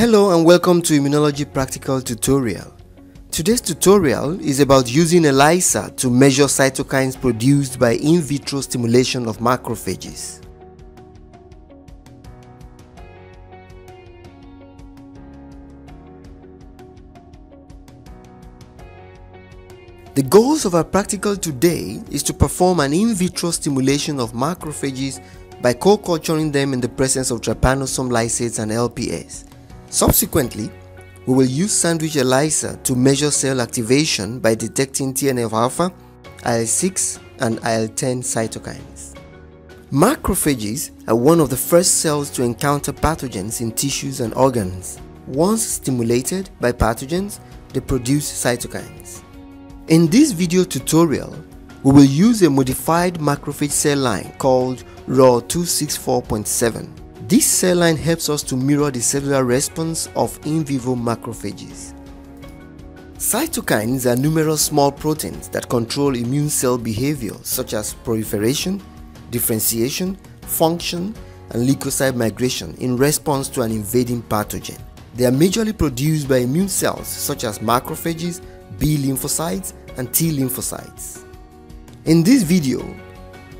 Hello and welcome to Immunology Practical Tutorial. Today's tutorial is about using ELISA to measure cytokines produced by in vitro stimulation of macrophages. The goals of our practical today is to perform an in vitro stimulation of macrophages by co-culturing them in the presence of trypanosome lysates and LPS. Subsequently, we will use sandwich ELISA to measure cell activation by detecting TNF-alpha, IL-6 and IL-10 cytokines. Macrophages are one of the first cells to encounter pathogens in tissues and organs. Once stimulated by pathogens, they produce cytokines. In this video tutorial, we will use a modified macrophage cell line called RAW264.7 this cell line helps us to mirror the cellular response of in vivo macrophages. Cytokines are numerous small proteins that control immune cell behavior such as proliferation, differentiation, function, and leukocyte migration in response to an invading pathogen. They are majorly produced by immune cells such as macrophages, B lymphocytes, and T lymphocytes. In this video,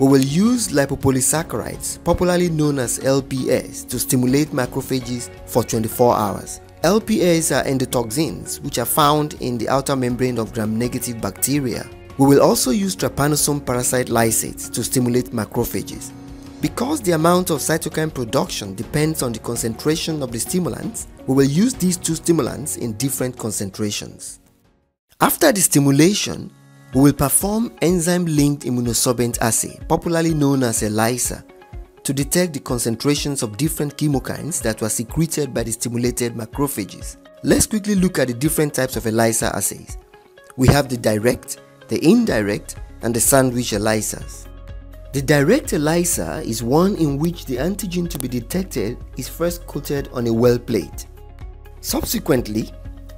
we will use lipopolysaccharides, popularly known as LPS, to stimulate macrophages for 24 hours. LPS are endotoxins which are found in the outer membrane of gram-negative bacteria. We will also use trypanosome parasite lysates to stimulate macrophages. Because the amount of cytokine production depends on the concentration of the stimulants, we will use these two stimulants in different concentrations. After the stimulation, we will perform enzyme-linked immunosorbent assay, popularly known as ELISA, to detect the concentrations of different chemokines that were secreted by the stimulated macrophages. Let's quickly look at the different types of ELISA assays. We have the direct, the indirect, and the sandwich ELISAs. The direct ELISA is one in which the antigen to be detected is first coated on a well plate. Subsequently,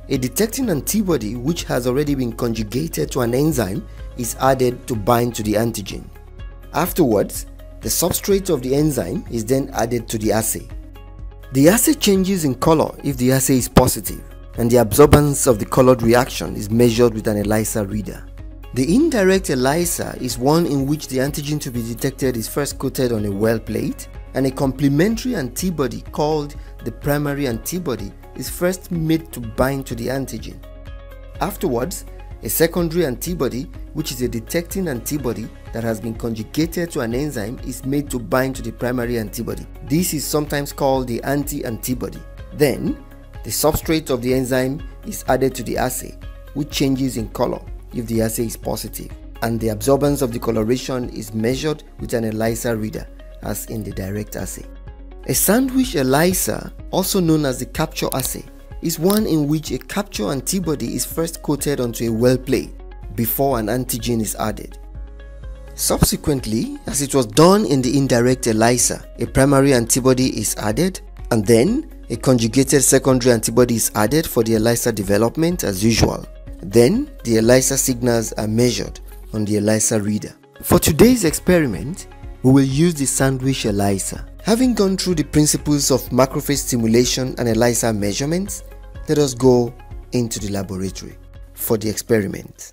a detecting antibody which has already been conjugated to an enzyme is added to bind to the antigen. Afterwards, the substrate of the enzyme is then added to the assay. The assay changes in color if the assay is positive, and the absorbance of the colored reaction is measured with an ELISA reader. The indirect ELISA is one in which the antigen to be detected is first coated on a well plate, and a complementary antibody called the primary antibody is first made to bind to the antigen. Afterwards, a secondary antibody, which is a detecting antibody that has been conjugated to an enzyme, is made to bind to the primary antibody. This is sometimes called the anti-antibody. Then, the substrate of the enzyme is added to the assay, which changes in color if the assay is positive, and the absorbance of the coloration is measured with an ELISA reader, as in the direct assay. A sandwich ELISA, also known as the capture assay, is one in which a capture antibody is first coated onto a well plate before an antigen is added. Subsequently, as it was done in the indirect ELISA, a primary antibody is added and then a conjugated secondary antibody is added for the ELISA development as usual. Then the ELISA signals are measured on the ELISA reader. For today's experiment, we will use the sandwich ELISA. Having gone through the principles of macrophage stimulation and ELISA measurements, let us go into the laboratory for the experiment.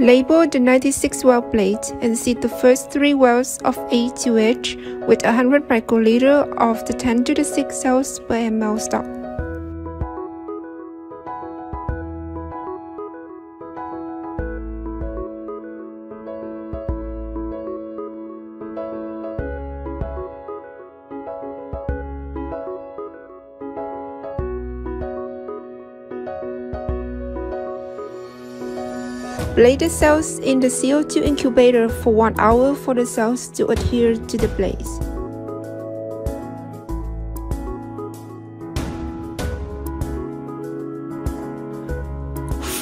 Label the 96 well plate and seed the first three wells of A to H with 100 microliter of the 10 to the 6 cells per ml stock. Place the cells in the CO2 incubator for 1 hour for the cells to adhere to the place.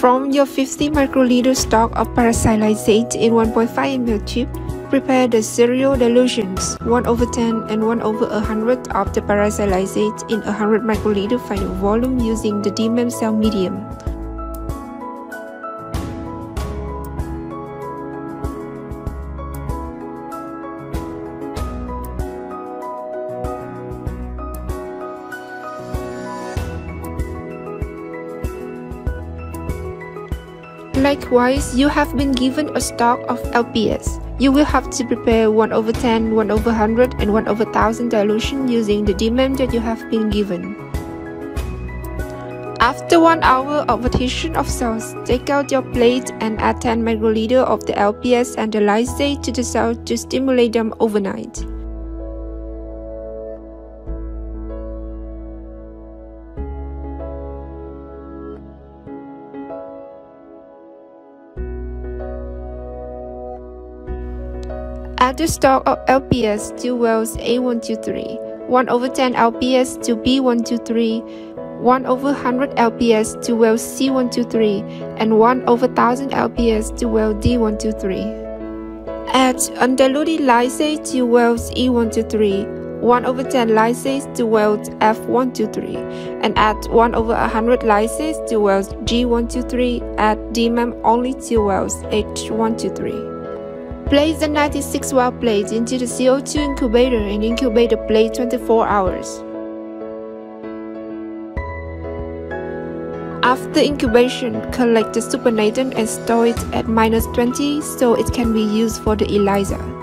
From your 50 microliter stock of parasite lysate in 1.5 ml tube, prepare the serial dilutions 1 over 10 and 1 over 100 of the parasite lysate in 100 microliter final volume using the DMEM cell medium. Likewise, you have been given a stock of LPS. You will have to prepare 1 over 10, 1 over 100, and 1 over 1000 dilution using the DMEM that you have been given. After 1 hour of adhesion of cells, take out your plate and add 10 microliter of the LPS and the lysate to the cell to stimulate them overnight. The stock of LPS to wells A123, 1 over 10 LPS to B123, 1 over 100 LPS to well C123, and 1 over 1000 LPS to well D123. Add undiluted lysate to wells E123, 1 over 10 lysate to wells F123, and add 1 over 100 lysate to wells G123, add DMEM only to wells H123. Place the 96 well plate into the CO2 incubator and incubate the plate 24 hours. After incubation, collect the supernatant and store it at minus 20 so it can be used for the ELISA.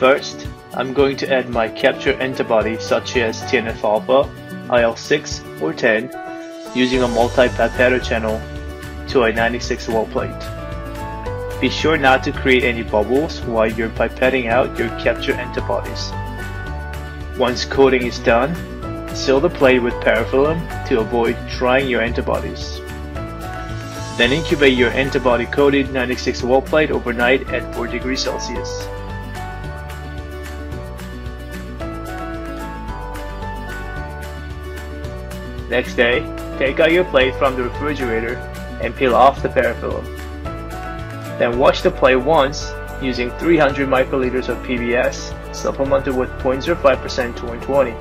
First, I'm going to add my capture antibody such as TNF-alpha, IL-6 or 10 using a multi-pipetter channel to a 96 well plate. Be sure not to create any bubbles while you're pipetting out your capture antibodies. Once coating is done, seal the plate with parafilm to avoid drying your antibodies. Then incubate your antibody coated 96 well plate overnight at 4 degrees Celsius. Next day, take out your plate from the refrigerator and peel off the parafilm. Then wash the plate once using 300 microliters of PBS supplemented with 0.05% Tween 20.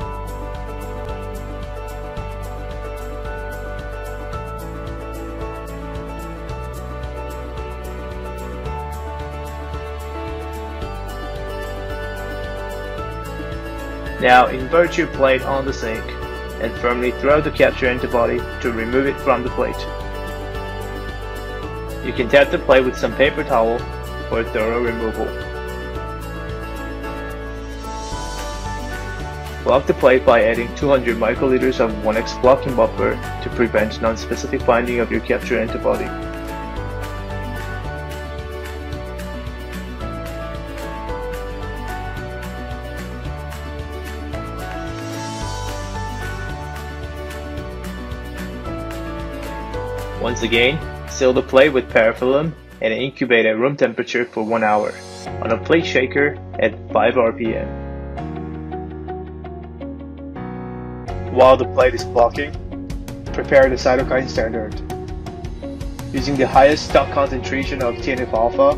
Now invert your plate on the sink and firmly throw the capture antibody to remove it from the plate. You can tap the plate with some paper towel for thorough removal. Block the plate by adding 200 microliters of 1x blocking buffer to prevent non-specific binding of your capture antibody. Once again, seal the plate with parafilm and incubate at room temperature for 1 hour on a plate shaker at 5 rpm. While the plate is blocking, prepare the cytokine standard. using the highest stock concentration of TNF-alpha,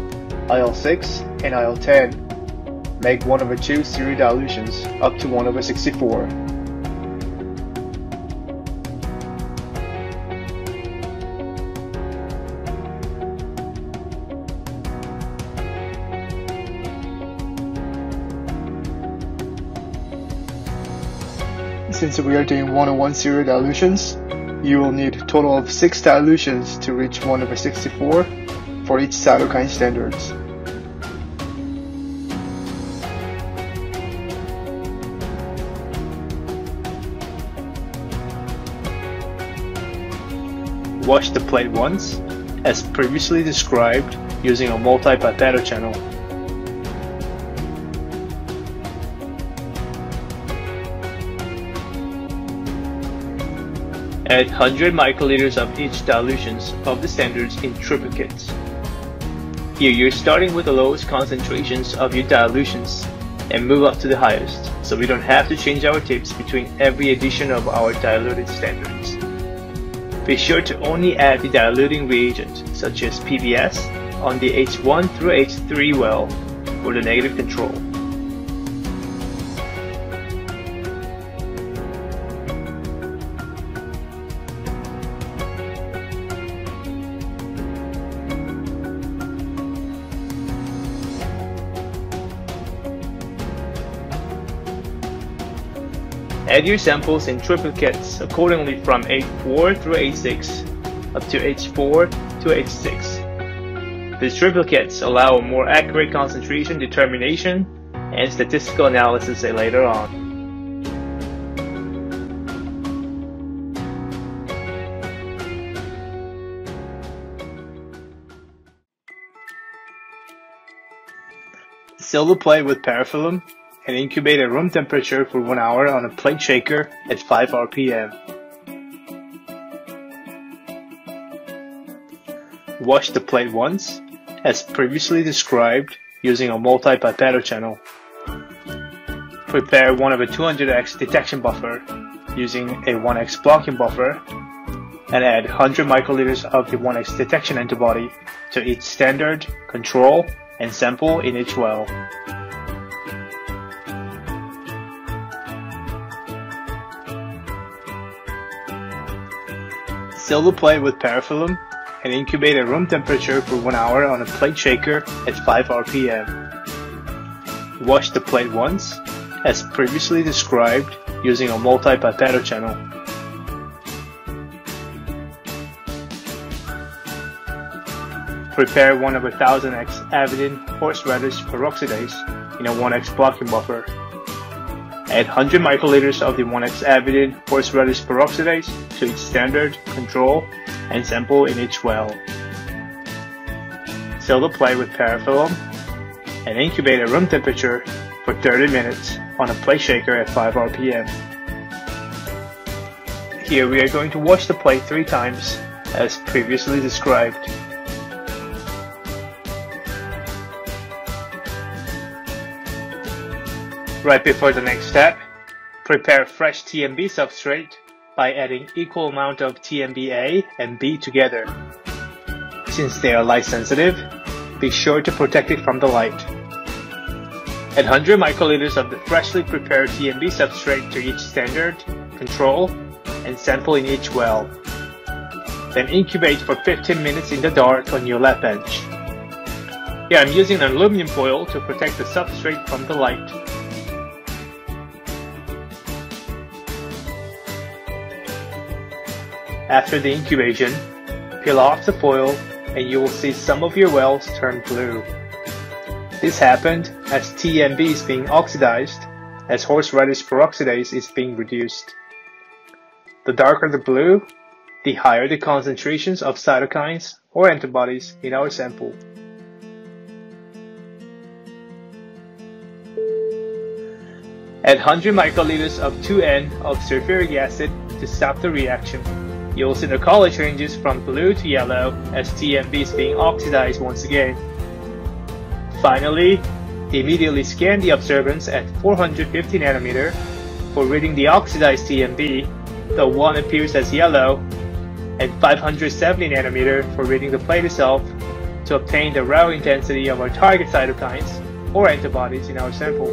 IL-6, and IL-10, make 1 over 2 serial dilutions up to 1 over 64. Since we are doing 101 serial dilutions, you will need a total of 6 dilutions to reach 1 over 64 for each cytokine standards. Wash the plate once, as previously described using a multi-pipetto channel. Add 100 microliters of each dilutions of the standards in triplicates. Here you're starting with the lowest concentrations of your dilutions and move up to the highest, so we don't have to change our tips between every addition of our diluted standards. Be sure to only add the diluting reagent, such as PBS, on the H1 through H3 well for the negative control. Add your samples in triplicates accordingly from H4 through H6 up to H4 to H6. These triplicates allow a more accurate concentration determination and statistical analysis later on. Seal the plate with parafilm and incubate at room temperature for 1 hour on a plate shaker at 5 rpm. Wash the plate once, as previously described using a multi-pipetto channel. Prepare 1 of a 200x detection buffer using a 1x blocking buffer and add 100 microliters of the 1x detection antibody to each standard, control, and sample in each well. Seal the plate with parafilm and incubate at room temperature for 1 hour on a plate shaker at 5 rpm. Wash the plate once, as previously described using a multi-pipetto channel. Prepare 1 over 1000x avidin horseradish peroxidase in a 1x blocking buffer Add 100 microliters of the 1x avidin horseradish peroxidase to each standard, control, and sample in each well. Seal the plate with parafilm and incubate at room temperature for 30 minutes on a plate shaker at 5 rpm. Here we are going to wash the plate three times as previously described. Right before the next step, prepare fresh TMB substrate by adding equal amount of TMB A and B together. Since they are light sensitive, be sure to protect it from the light. Add 100 microliters of the freshly prepared TMB substrate to each standard, control, and sample in each well. Then incubate for 15 minutes in the dark on your lab bench. Here I'm using an aluminum foil to protect the substrate from the light. After the incubation, peel off the foil and you will see some of your wells turn blue. This happened as TMB is being oxidized as horseradish peroxidase is being reduced. The darker the blue, the higher the concentrations of cytokines or antibodies in our sample. Add 100 microliters of 2N of sulfuric acid to stop the reaction. You'll see the color changes from blue to yellow as TMB is being oxidized once again. Finally, immediately scan the absorbance at 450 nanometer for reading the oxidized TMB, the one appears as yellow, and 570 nanometer for reading the plate itself to obtain the raw intensity of our target cytokines or antibodies in our sample.